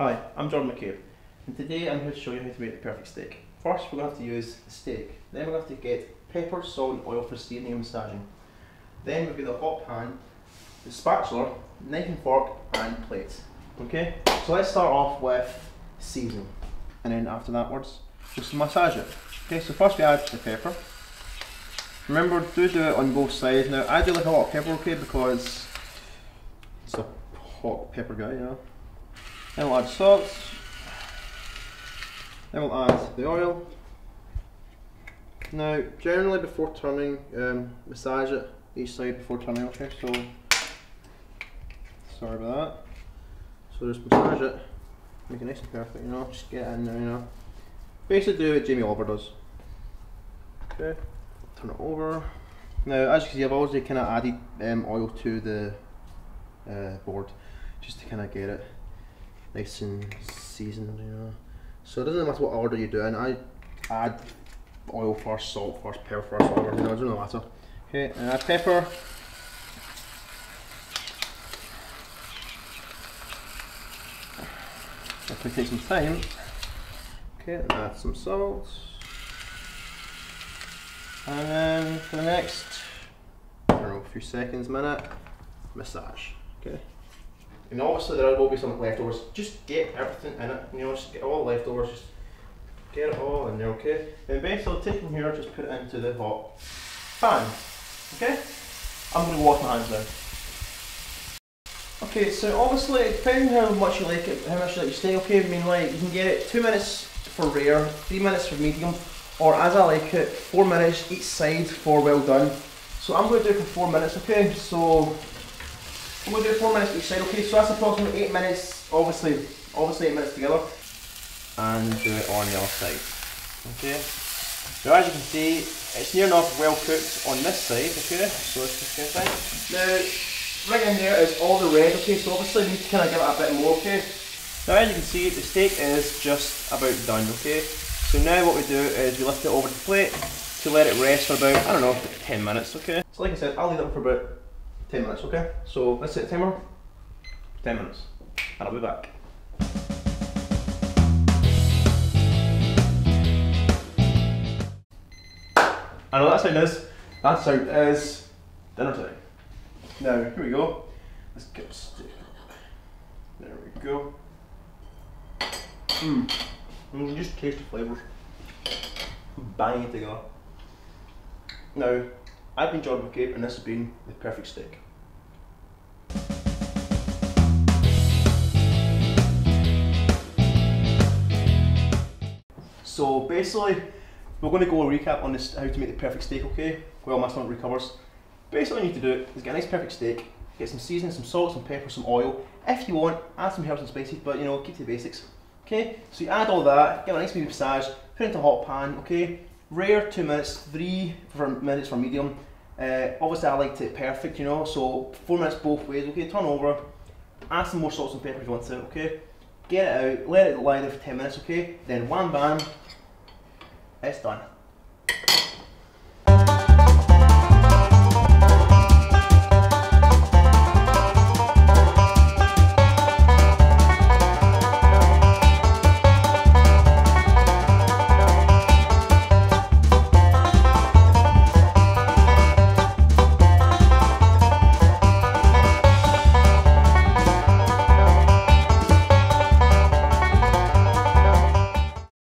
I'm Jordan McCabe, and today I'm here to show you how to make the perfect steak. First, we're going to have to use the steak, then we're going to have to get pepper, salt, and oil for seasoning and massaging. Then we've got the hot pan, the spatula, knife and fork, and plate. Okay, so let's start off with seasoning, and then after that, words, just massage it. Okay, so first we add the pepper. Remember, do do it on both sides. Now, I do like a lot of pepper, okay, because it's a hot pepper guy, you know. We'll add salt. Then we'll add the oil. Now, generally before turning, um, massage it each side before turning, okay, so, sorry about that. So just massage it, make it nice and perfect, you know, just get in there, you know. Basically do what Jamie Oliver does. Okay, turn it over. Now, as you can see, I've already kind of added um, oil to the uh, board just to kind of get it nice and seasoned, you know. So it doesn't matter what order you do, and I add oil first, salt first, pepper first, whatever, you know, it doesn't matter. Okay, and add pepper. That could take some time. Okay, and add some salt. And then for the next, I don't know, a few seconds, minute, massage. Okay. And obviously there will be some leftovers. Just get everything in it. You know, just get all the leftovers. Just get it all in there. Okay. And basically, take from here, just put it into the hot pan. Okay. I'm going to wash my hands now. Okay, so obviously, depending on how much you like it, how much you like your steak, okay, I mean, like, you can get it two minutes for rare, three minutes for medium, or as I like it, four minutes each side for well done. So I'm going to do it for four minutes, okay? So To do four minutes each side, okay? So that's approximately eight minutes, obviously, obviously eight minutes together. And do it on the other side, okay? So as you can see, it's near enough well cooked on this side, okay? So it's just of thing. Now, right in there is all the red, okay? So obviously we need to kind of give it a bit more, okay? Now as you can see, the steak is just about done, okay? So now what we do is we lift it over the plate to let it rest for about, I don't know, 10 minutes, okay? So like I said, I'll leave it for about 10 minutes, okay? So let's set timer, 10 minutes, and I'll be back. I know that sound is, that sound is dinner time. Now, here we go. Let's get steak. There we go. Mmm. You can just taste the flavours. Bang it together. Now, I've been Jordan McCabe and this has been the perfect steak. So basically, we're going to go a recap on this how to make the perfect steak, okay? Well, my stomach recovers. Basically, you need to do is get a nice perfect steak, get some seasoning, some salt, some pepper, some oil. If you want, add some herbs and spices, but you know, keep to the basics. Okay, so you add all that, give it a nice medium massage, put it into a hot pan, okay? Rare, two minutes, three for minutes for medium. Uh, obviously I liked it perfect, you know, so four minutes both ways, okay? Turn over, add some more salt and pepper if you want to, okay? Get it out, let it lie there for 10 minutes, okay? Then wham bam, it's done.